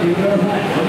ってください。